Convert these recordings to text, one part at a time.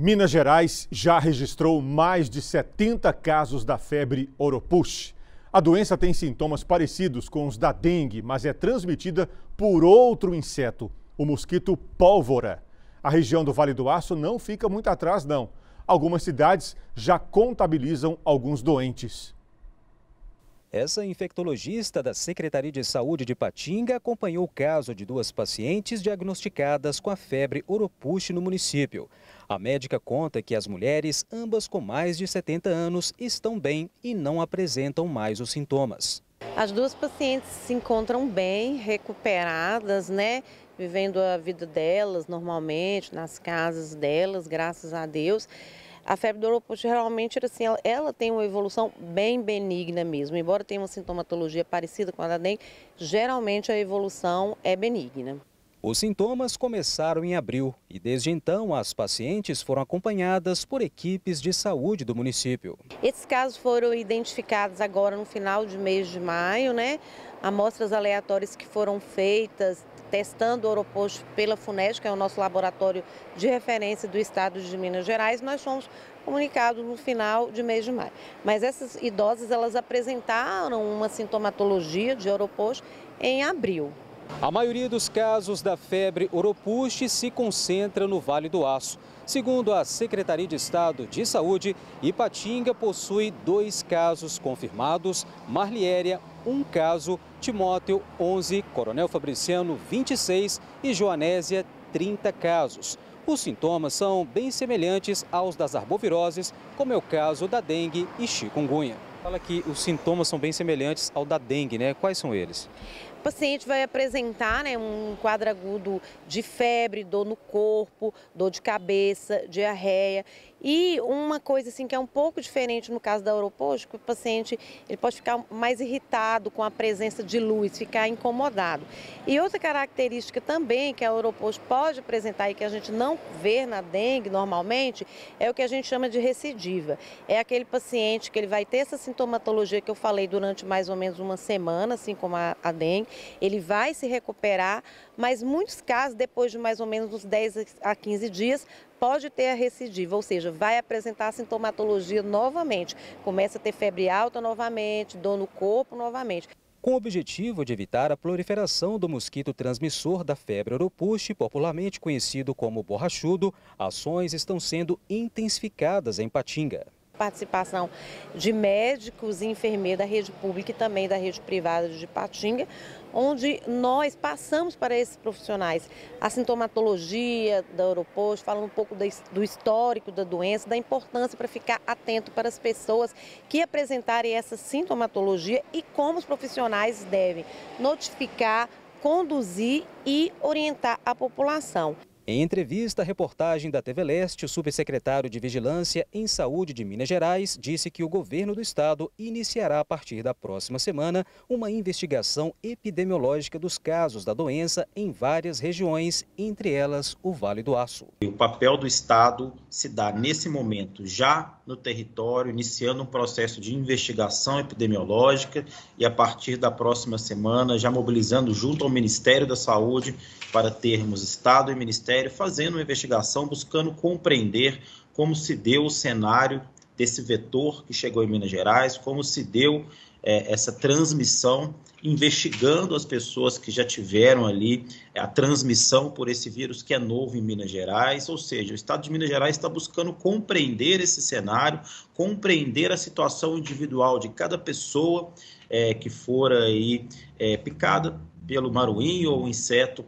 Minas Gerais já registrou mais de 70 casos da febre Oropush. A doença tem sintomas parecidos com os da dengue, mas é transmitida por outro inseto, o mosquito pólvora. A região do Vale do Aço não fica muito atrás, não. Algumas cidades já contabilizam alguns doentes. Essa infectologista da Secretaria de Saúde de Patinga acompanhou o caso de duas pacientes diagnosticadas com a febre Oropuche no município. A médica conta que as mulheres, ambas com mais de 70 anos, estão bem e não apresentam mais os sintomas. As duas pacientes se encontram bem, recuperadas, né? Vivendo a vida delas normalmente, nas casas delas, graças a Deus. A febre do oroposto geralmente assim, ela, ela, tem uma evolução bem benigna mesmo. Embora tenha uma sintomatologia parecida com a da dengue, geralmente a evolução é benigna. Os sintomas começaram em abril e desde então as pacientes foram acompanhadas por equipes de saúde do município. Esses casos foram identificados agora no final de mês de maio, né? Amostras aleatórias que foram feitas testando o Oroposto pela FUNESC, que é o nosso laboratório de referência do estado de Minas Gerais, nós fomos comunicados no final de mês de maio. Mas essas idosas, elas apresentaram uma sintomatologia de Oroposto em abril. A maioria dos casos da febre Oropuste se concentra no Vale do Aço. Segundo a Secretaria de Estado de Saúde, Ipatinga possui dois casos confirmados, Marliéria, um caso, Timóteo, 11, Coronel Fabriciano, 26 e Joanésia, 30 casos. Os sintomas são bem semelhantes aos das arboviroses, como é o caso da dengue e chikungunya. Fala que os sintomas são bem semelhantes ao da dengue, né? Quais são eles? Paciente vai apresentar né, um quadro agudo de febre, dor no corpo, dor de cabeça, diarreia. E uma coisa assim que é um pouco diferente no caso da Oroposto, que o paciente ele pode ficar mais irritado com a presença de luz, ficar incomodado. E outra característica também que a Oroposto pode apresentar e que a gente não vê na dengue normalmente, é o que a gente chama de recidiva. É aquele paciente que ele vai ter essa sintomatologia que eu falei durante mais ou menos uma semana, assim como a, a dengue, ele vai se recuperar, mas muitos casos, depois de mais ou menos uns 10 a 15 dias, pode ter a recidiva, ou seja, vai apresentar sintomatologia novamente. Começa a ter febre alta novamente, dor no corpo novamente. Com o objetivo de evitar a proliferação do mosquito transmissor da febre oropuche, popularmente conhecido como borrachudo, ações estão sendo intensificadas em Patinga participação de médicos e enfermeiros da rede pública e também da rede privada de Patinga, onde nós passamos para esses profissionais a sintomatologia da aeroporto, falando um pouco do histórico da doença, da importância para ficar atento para as pessoas que apresentarem essa sintomatologia e como os profissionais devem notificar, conduzir e orientar a população. Em entrevista à reportagem da TV Leste, o subsecretário de Vigilância em Saúde de Minas Gerais disse que o governo do estado iniciará a partir da próxima semana uma investigação epidemiológica dos casos da doença em várias regiões, entre elas o Vale do Aço. O papel do estado se dá nesse momento já no território, iniciando um processo de investigação epidemiológica e a partir da próxima semana já mobilizando junto ao Ministério da Saúde para termos estado e ministério Ministério fazendo uma investigação, buscando compreender como se deu o cenário desse vetor que chegou em Minas Gerais, como se deu é, essa transmissão, investigando as pessoas que já tiveram ali é, a transmissão por esse vírus que é novo em Minas Gerais, ou seja, o Estado de Minas Gerais está buscando compreender esse cenário, compreender a situação individual de cada pessoa é, que for aí é, picada pelo maruim ou inseto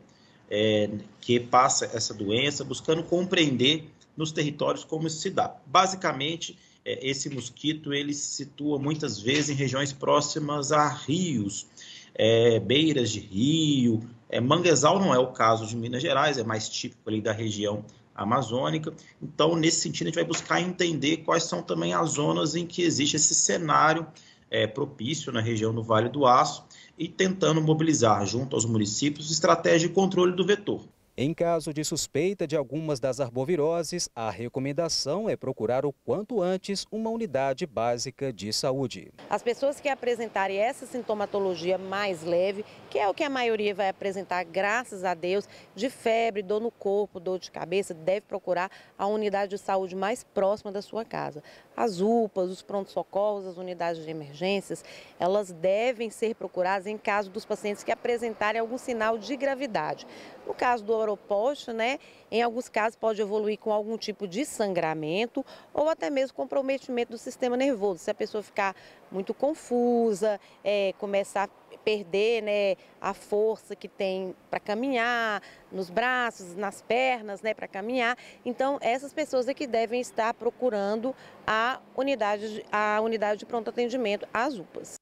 é, que passa essa doença, buscando compreender nos territórios como isso se dá. Basicamente, é, esse mosquito ele se situa muitas vezes em regiões próximas a rios, é, beiras de rio. É, manguezal não é o caso de Minas Gerais, é mais típico ali da região amazônica. Então, nesse sentido, a gente vai buscar entender quais são também as zonas em que existe esse cenário é, propício na região do Vale do Aço e tentando mobilizar junto aos municípios estratégia de controle do vetor. Em caso de suspeita de algumas das arboviroses, a recomendação é procurar o quanto antes uma unidade básica de saúde. As pessoas que apresentarem essa sintomatologia mais leve, que é o que a maioria vai apresentar, graças a Deus, de febre, dor no corpo, dor de cabeça, deve procurar a unidade de saúde mais próxima da sua casa. As UPAs, os prontos-socorros, as unidades de emergências, elas devem ser procuradas em caso dos pacientes que apresentarem algum sinal de gravidade. No caso do aeroporto, né, em alguns casos pode evoluir com algum tipo de sangramento ou até mesmo comprometimento do sistema nervoso. Se a pessoa ficar muito confusa, é, começar a perder né, a força que tem para caminhar, nos braços, nas pernas, né, para caminhar. Então, essas pessoas é que devem estar procurando a unidade, a unidade de pronto atendimento, as UPAs.